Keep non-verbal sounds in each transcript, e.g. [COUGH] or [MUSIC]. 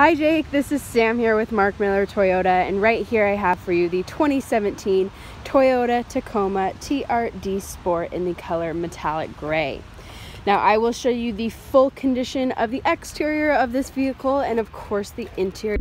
Hi Jake, this is Sam here with Mark Miller Toyota and right here I have for you the 2017 Toyota Tacoma TRD Sport in the color metallic gray. Now I will show you the full condition of the exterior of this vehicle and of course the interior.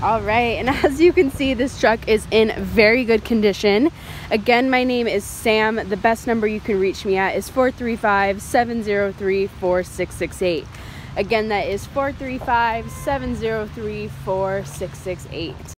All right, and [LAUGHS] as you can see, this truck is in very good condition. Again, my name is Sam. The best number you can reach me at is 435-703-4668. Again, that is 435-703-4668.